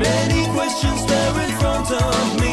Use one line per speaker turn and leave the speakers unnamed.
Many questions there in front of me.